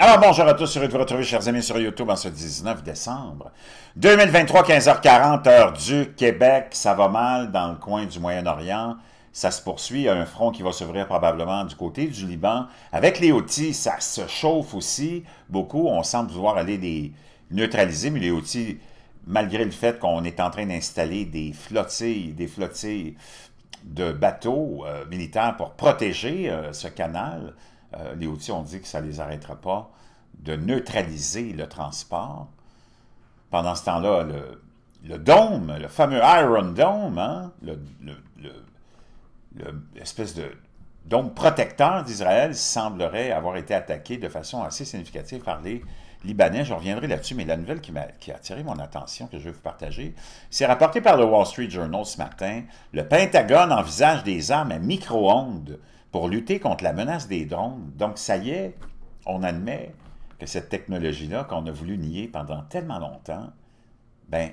Alors bonjour à tous, heureux de vous retrouver chers amis sur YouTube en ce 19 décembre 2023, 15h40, heure du Québec. Ça va mal dans le coin du Moyen-Orient. Ça se poursuit, il y a un front qui va s'ouvrir probablement du côté du Liban. Avec les Houthis, ça se chauffe aussi beaucoup. On semble vouloir aller les neutraliser, mais les Houthis, malgré le fait qu'on est en train d'installer des flottilles, des flottilles de bateaux euh, militaires pour protéger euh, ce canal, euh, les Houthis ont dit que ça ne les arrêtera pas de neutraliser le transport. Pendant ce temps-là, le, dôme, le fameux Iron Dome, hein, l'espèce de dôme protecteur d'Israël semblerait avoir été attaqué de façon assez significative par les Libanais. Je reviendrai là-dessus, mais la nouvelle qui, qui, a attiré mon attention, que je vais vous partager, c'est rapporté par le Wall Street Journal ce matin. Le Pentagone envisage des armes à micro-ondes pour lutter contre la menace des drones. Donc, ça y est, on admet que cette technologie-là, qu'on a voulu nier pendant tellement longtemps, ben,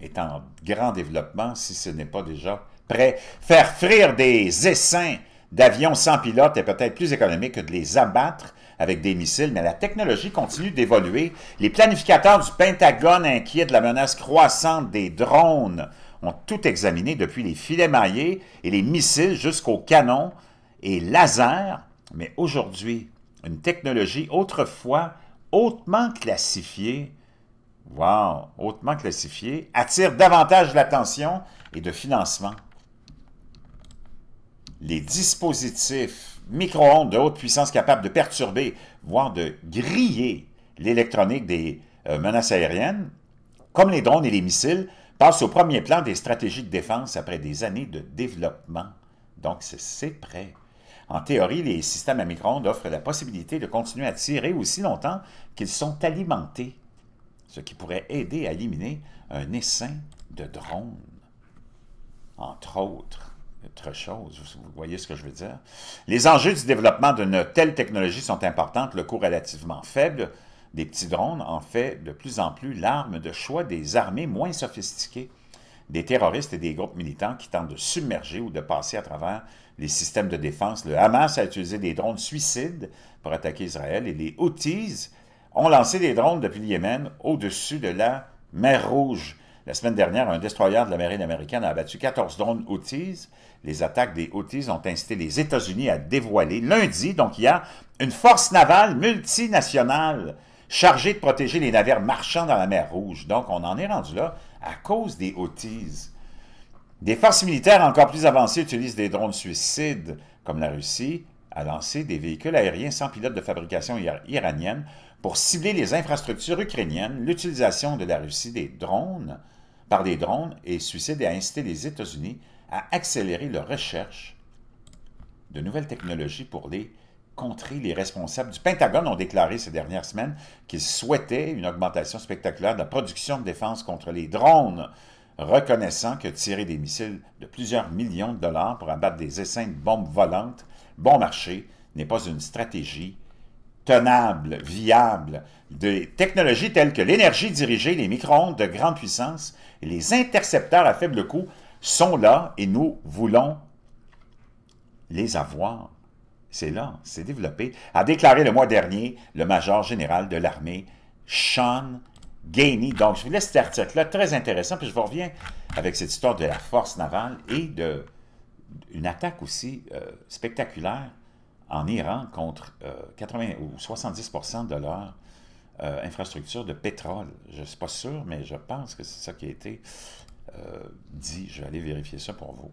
est en grand développement, si ce n'est pas déjà prêt. Faire frire des essaims d'avions sans pilote est peut-être plus économique que de les abattre avec des missiles, mais la technologie continue d'évoluer. Les planificateurs du Pentagone inquiets de la menace croissante des drones ont tout examiné depuis les filets maillés et les missiles jusqu'aux canons et lasers, mais aujourd'hui, une technologie autrefois hautement classifiée, wow, hautement classifiée, attire davantage l'attention et de financement. Les dispositifs micro-ondes de haute puissance capables de perturber, voire de griller l'électronique des euh, menaces aériennes, comme les drones et les missiles, passe au premier plan des stratégies de défense après des années de développement. Donc, c'est prêt. En théorie, les systèmes à micro-ondes offrent la possibilité de continuer à tirer aussi longtemps qu'ils sont alimentés, ce qui pourrait aider à éliminer un essaim de drones, entre autres. Autre chose, vous voyez ce que je veux dire? Les enjeux du développement d'une telle technologie sont importants, le coût relativement faible, des petits drones en fait de plus en plus l'arme de choix des armées moins sophistiquées, des terroristes et des groupes militants qui tentent de submerger ou de passer à travers les systèmes de défense. Le Hamas a utilisé des drones suicides pour attaquer Israël et les Houthis ont lancé des drones depuis le Yémen au-dessus de la mer Rouge. La semaine dernière, un destroyer de la marine américaine a abattu 14 drones Houthis. Les attaques des Houthis ont incité les États-Unis à dévoiler lundi, donc il y a une force navale multinationale chargé de protéger les navires marchands dans la mer Rouge. Donc, on en est rendu là à cause des Houthis. Des forces militaires encore plus avancées utilisent des drones suicides, comme la Russie a lancé des véhicules aériens sans pilote de fabrication iranienne pour cibler les infrastructures ukrainiennes. L'utilisation de la Russie des drones par des drones et suicide a incité les États-Unis à accélérer leur recherche de nouvelles technologies pour les Les responsables du Pentagone ont déclaré ces dernières semaines qu'ils souhaitaient une augmentation spectaculaire de la production de défense contre les drones, reconnaissant que tirer des missiles de plusieurs millions de dollars pour abattre des essaims de bombes volantes bon marché n'est pas une stratégie tenable, viable. Des technologies telles que l'énergie dirigée, les micro-ondes de grande puissance les intercepteurs à faible coût sont là et nous voulons les avoir c'est là, c'est développé, a déclaré le mois dernier le major général de l'armée, Sean Gainey. Donc, je vous laisse cet article-là, très intéressant, puis je vous reviens avec cette histoire de la force navale et de une attaque aussi euh, spectaculaire en Iran contre 80 euh, ou 70% de leur euh, infrastructure de pétrole. Je ne suis pas sûr, mais je pense que c'est ça qui a été dit. Je vais aller vérifier ça pour vous.